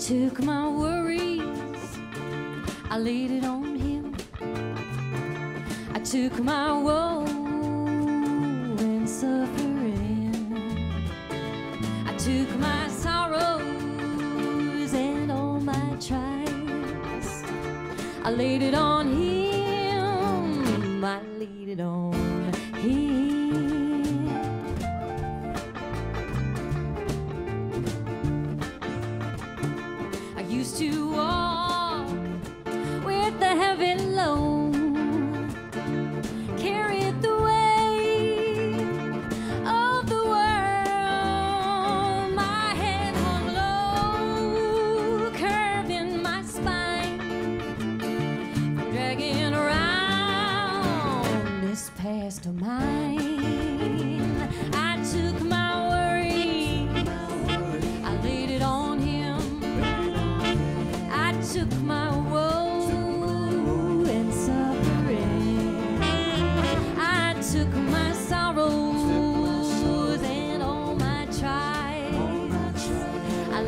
took my worries, I laid it on him. I took my woe and suffering. I took my sorrows and all my trials. I laid it on him. I laid it on him.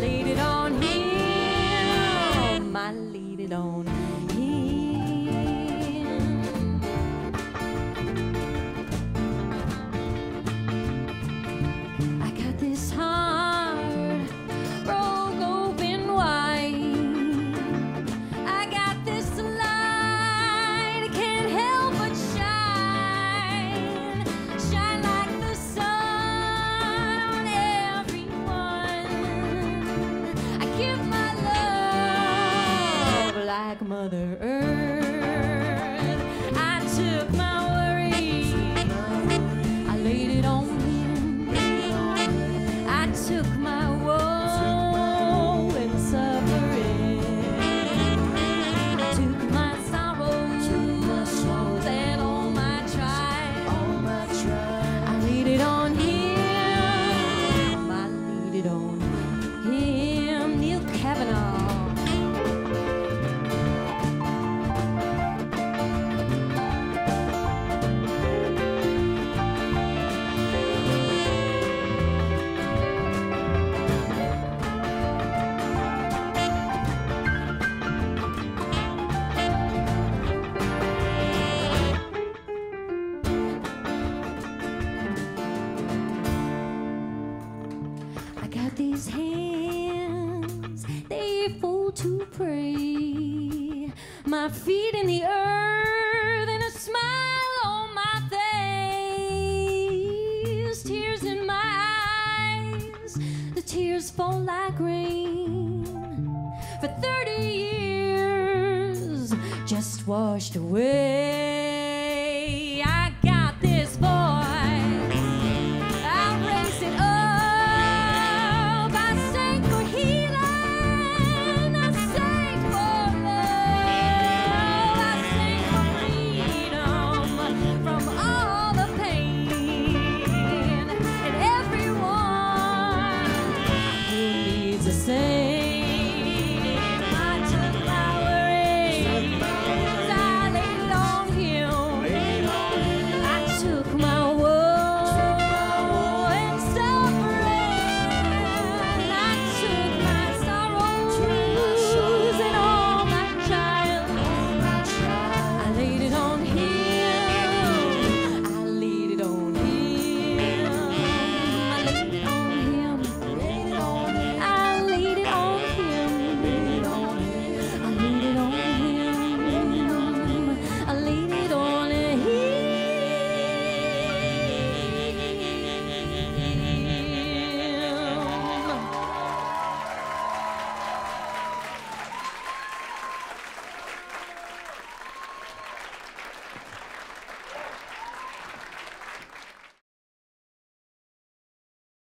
Laid it on Mother Earth. Fold to pray. My feet in the earth and a smile on my face. Tears in my eyes, the tears fall like rain. For 30 years, just washed away.